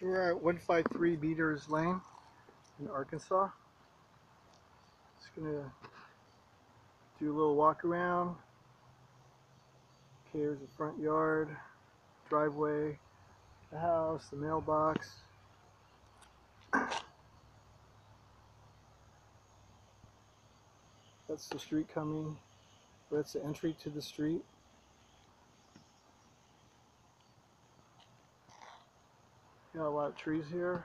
Here we are at 153 Meadors Lane in Arkansas. Just gonna do a little walk around. Okay, here's the front yard, driveway, the house, the mailbox. That's the street coming. That's the entry to the street. Got a lot of trees here.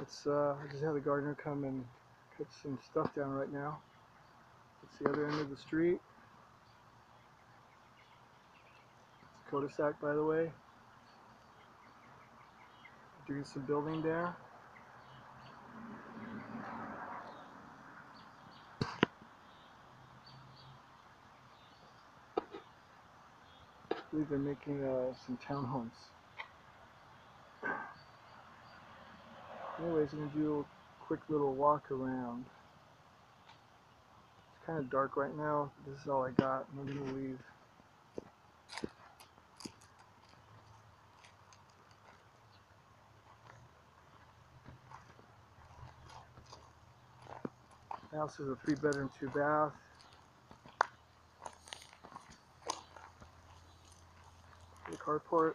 It's uh, I just had the gardener come and cut some stuff down right now. It's the other end of the street. It's cul-de-sac, by the way. Doing some building there. I believe they're making uh, some townhomes. Anyways, I'm going to do a quick little walk around. It's kind of dark right now. This is all I got. I'm going to leave. House is a three bedroom, two bath. The carport,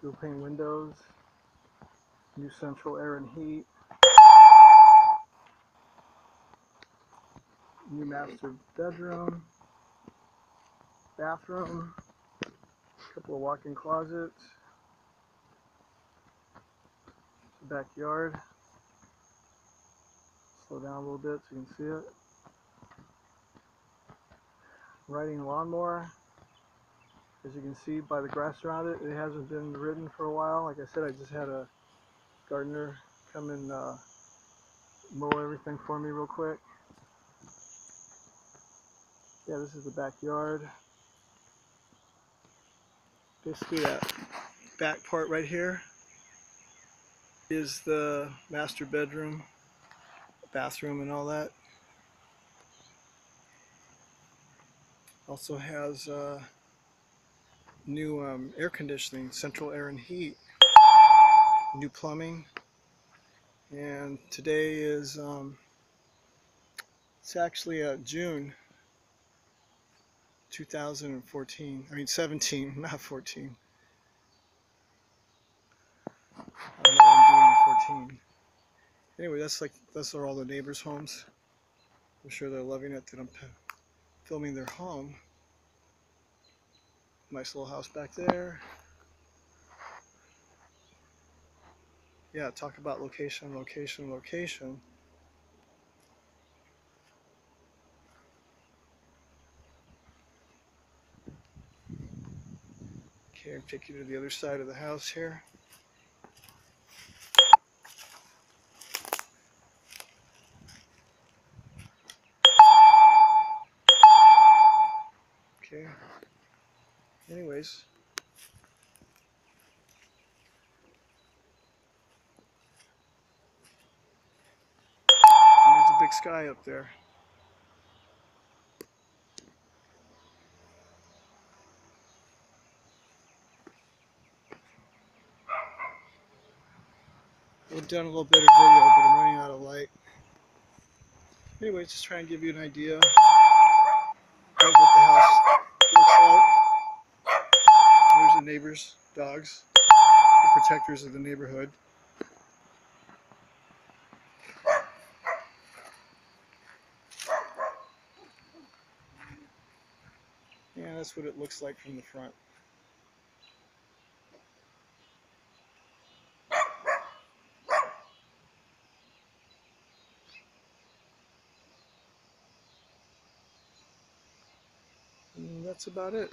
dual pane windows, new central air and heat, new master bedroom, bathroom, couple of walk-in closets, backyard. Slow down a little bit so you can see it. Riding lawnmower. As you can see by the grass around it, it hasn't been ridden for a while. Like I said, I just had a gardener come and uh, mow everything for me real quick. Yeah, this is the backyard. Basically that back part right here is the master bedroom, bathroom and all that. Also has uh, new um, air conditioning, central air and heat, new plumbing, and today is um, it's actually uh, June 2014. I mean 17, not 14. I don't know what I'm doing 14. Anyway, that's like that's are all the neighbors' homes. I'm sure they're loving it that I'm filming their home. Nice little house back there. Yeah, talk about location, location, location. Okay, take you to the other side of the house here. Okay. Anyways. There's a big sky up there. i have done a little bit of video, but I'm running out of light. Anyways, just trying to give you an idea of what the house neighbors' dogs, the protectors of the neighborhood. Yeah, that's what it looks like from the front. That's about it.